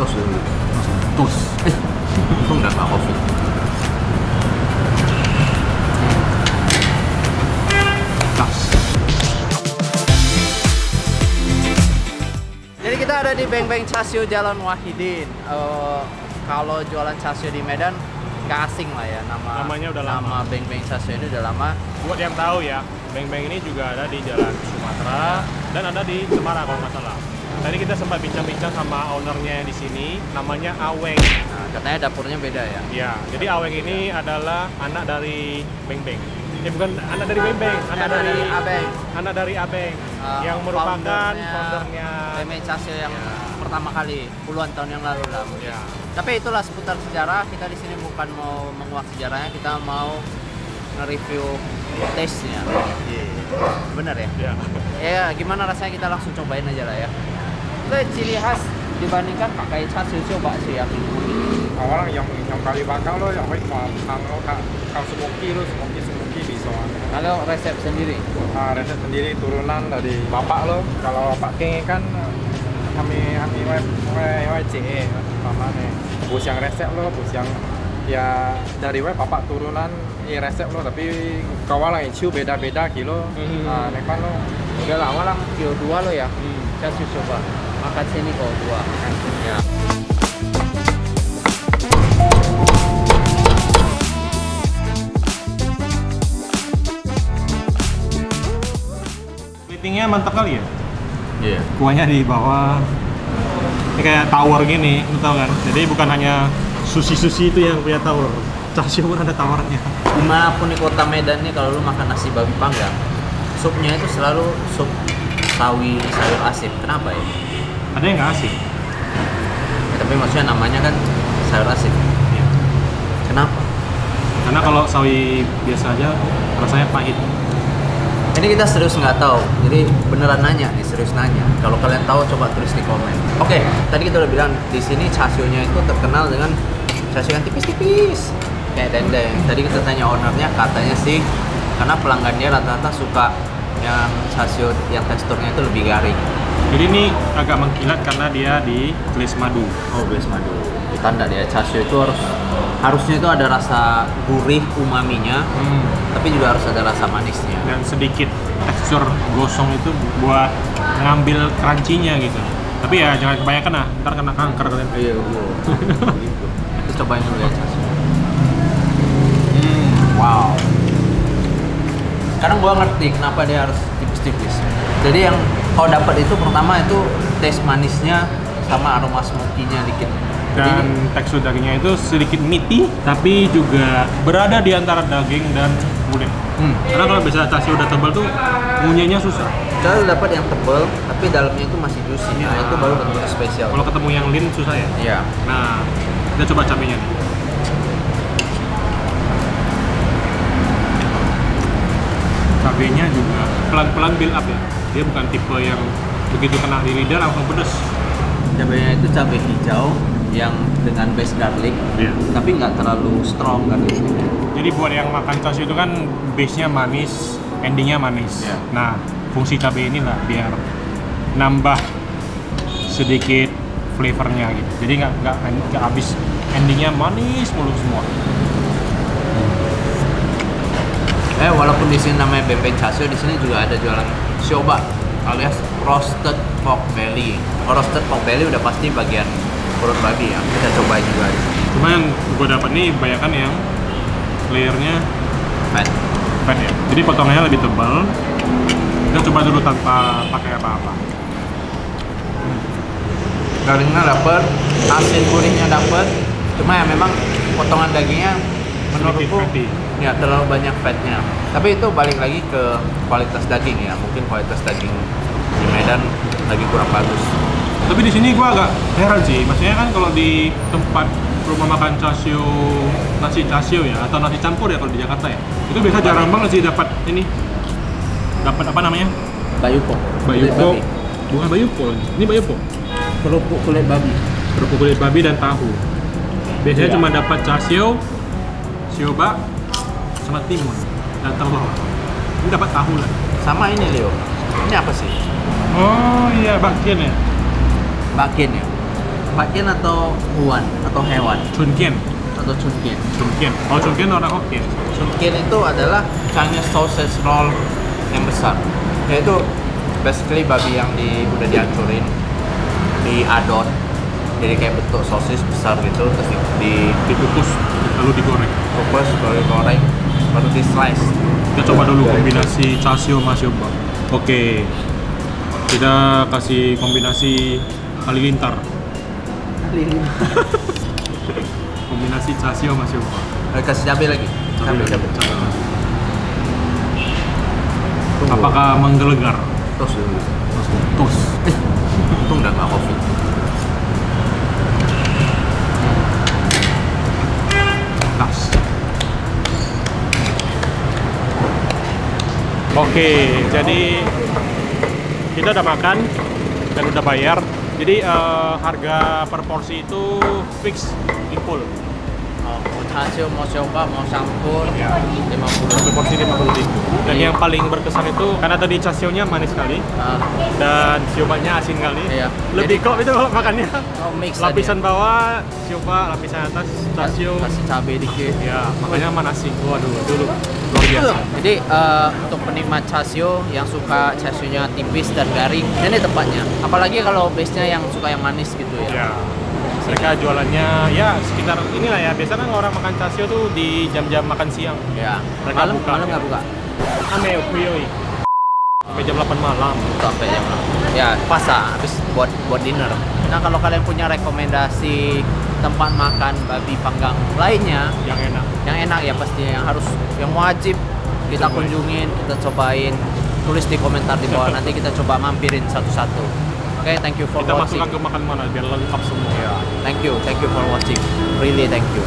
tos dulu. tus Eh, nggak tas Jadi kita ada di Beng Beng Chasio Jalan Wahidin. Eh, kalau jualan chasio di Medan nggak asing lah ya nama Namanya udah nama lama. Beng Beng Chasio ini udah lama. buat yang tahu ya Beng Beng ini juga ada di Jalan Sumatera dan ada di Semarang kalau nggak salah tadi kita sempat bincang-bincang sama ownernya di sini namanya Aweng Nah, katanya dapurnya beda ya. ya jadi Aweng ini adalah anak dari Beng Beng eh bukan anak dari Beng Beng anak, Anak dari, dari Abeng. anak dari Abeng Eh, yang merupakan foundernya Beng Chasio yang Ya. pertama kali puluhan tahun yang lalu lah. ya Tapi itulah seputar sejarah. Kita di sini bukan mau menguak sejarahnya, kita mau nge-review taste-nya. Bener ya? ya Ya, gimana rasanya kita langsung cobain aja lah ya. Itu ciri khas dibandingkan pakai chasio coba sih yang ini. orang yang yang kali bakar lo yang baik mau kalau kalau smoky lo smoky smoky bisa Kalau resep sendiri. nah, resep sendiri turunan dari bapak lo kalau bapak King kan kami kami wai wai CE sama nih bus yang resep lo bus yang ya dari wai bapak turunan ini resep lo tapi kawal yang ciu beda beda kilo Hmm. nah kan lo Udah lama lah kilo dua lo ya. Hmm. Chasio coba. Makan sini kok dua. Ya. Platingnya mantap kali ya. Iya. Kuahnya di bawah. Ini kayak tower gini, lu tau kan? Jadi bukan hanya sushi-sushi itu yang punya tower. Chasio pun ada towernya. Di mana pun di kota Medan nih kalau lu makan nasi babi panggang, supnya itu selalu sup sawi sayur asin. Kenapa ya? Ada yang nggak asik. Ya, tapi maksudnya namanya kan sayur asin. Iya. Kenapa? Karena kalau sawi biasa aja rasanya pahit. Ini kita serius nggak tahu, jadi beneran nanya nih, serius nanya. Kalau kalian tahu coba tulis di komen. Oke, tadi kita udah bilang di sini chasionya itu terkenal dengan chasio yang tipis-tipis, kayak dendeng. Tadi kita tanya ownernya, katanya sih karena pelanggannya rata-rata suka yang chasio yang teksturnya itu lebih garing. Jadi ini agak mengkilat karena dia di tulis madu. Oh, belas madu. Tanda dia chasio itu harus harusnya itu ada rasa gurih umaminya, Hmm. tapi juga harus ada rasa manisnya. Dan sedikit tekstur gosong itu buat ngambil crunchy-nya gitu. Tapi ya jangan kebanyakan lah, ntar kena kanker kalian. Iya, iya. Kita cobain dulu ya chasio. Hmm. Wow. Sekarang gua ngerti kenapa dia harus tipis-tipis. Jadi yang kau dapat itu pertama itu taste manisnya sama aroma smoky-nya dikit. Jadi Dan ini- tekstur dagingnya itu sedikit meaty, tapi juga berada di antara daging dan kulit. hmm, Karena kalau biasa chasio udah tebal tuh ngunyahnya susah. kita dapat yang tebel tapi dalamnya itu masih juicy. Nah, itu baru betul spesial. Kalau ketemu yang lean susah ya. Iya. Nah, kita coba cabenya nih. Cabenya juga pelan-pelan build up ya. Dia bukan tipe yang begitu kena di lidah langsung pedes. Cabenya itu cabai hijau yang dengan base garlic, Iya. tapi nggak terlalu strong kan. Jadi buat yang makan chasio itu kan base-nya manis, endingnya manis. Iya. Nah, fungsi cabai inilah biar nambah sedikit flavornya gitu. Jadi nggak nggak nggak habis endingnya manis mulu semua. Eh walaupun di sini namanya bebek chasio, di sini juga ada jualan sioba alias roasted pork belly. Oh, roasted pork belly udah pasti bagian perut babi ya. Kita coba juga di sini. Cuma yang gue dapat nih banyakan yang layernya Fat. fat ya. Jadi potongannya lebih tebal. Kita coba dulu tanpa pakai apa-apa. Garlic-nya dapet, asin gurihnya dapet. Cuma ya memang potongan dagingnya menurutku ya terlalu banyak fatnya. Tapi itu balik lagi ke kualitas daging ya. Mungkin kualitas daging di Medan lagi kurang bagus. Tapi di sini gue agak heran sih. Maksudnya kan kalau di tempat rumah makan chasio, nasi chasio ya, atau nasi campur ya kalau di Jakarta ya, itu biasa jarang banget sih dapat ini. Dapat apa namanya? Bayupo. Bayupo. Bukan bayupo, ini bayupo. Kerupuk kulit babi. Kerupuk kulit babi dan tahu. Biasanya Iya. cuma dapat chasio, sioba, sama timun dan telur. Ini dapat tahu lah. Sama ini Leo. Ini apa sih? Oh iya, bagian ya. Bakin ya. Hokkien atau Huan atau hewan Chunkian. atau Chunkian. Chunkian. Oh, Chunkian orang Hokkien. Chunkian itu adalah Chinese sausage roll yang besar. Yaitu basically babi yang di udah dihancurin, diadon, jadi kayak bentuk sosis besar gitu, terus di, di Dikukus lalu digoreng. kukus, baru goreng, baru di slice. Kita coba dulu kombinasi chasio sama sioba. Oke. Kita kasih kombinasi halilintar. Kombinasi chasio sama sioba. Eh, kasih cabai lagi. Cabai, cabai. Cabai. Apakah menggelegar? Tos dulu. Tos. Untung udah nggak kopi. Tas. Oke, jadi kita udah makan dan udah bayar. Jadi eh, harga per porsi itu fix di full. Oh, mau chasio, mau campur, Ya. 50. Satu porsi 50 ribu. Dan yang paling berkesan itu karena tadi chasionya manis sekali Ah, dan siobanya asin kali. Iya. Lebih kok itu kalau makannya. oh, mix Lapisan bawah sioba, lapisan atas chasio. kasih cabai dikit. Ya, makanya mana nasi. Waduh, dulu luar biasa. Jadi eh, untuk penikmat chasio yang suka chasionya tipis dan garing, ini tempatnya. Apalagi kalau base-nya yang suka yang manis gitu ya. Ya. Mereka jualannya ya sekitar inilah ya. Biasanya kan orang makan chasio tuh di jam-jam makan siang. Ya. Mereka Malam buka, malam ya. nggak buka. Ame ukuyoi. Sampai jam 8 malam. Sampai jam berapa? Ya pas lah, habis buat buat dinner. Nah kalau kalian punya rekomendasi tempat makan babi panggang lainnya Yang enak. yang enak ya pastinya yang harus yang wajib kita Cobain. kunjungin kita cobain tulis di komentar di bawah nanti kita coba mampirin satu-satu oke thank you for Kita watching. masukkan ke makan mana biar lengkap semua. Ya, thank you thank you for watching. Really thank you.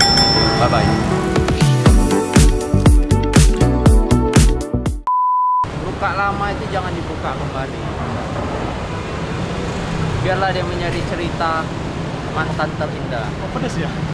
Bye bye luka lama itu jangan dibuka kembali. Biarlah dia menjadi cerita mantan terindah. Oh, pedas ya?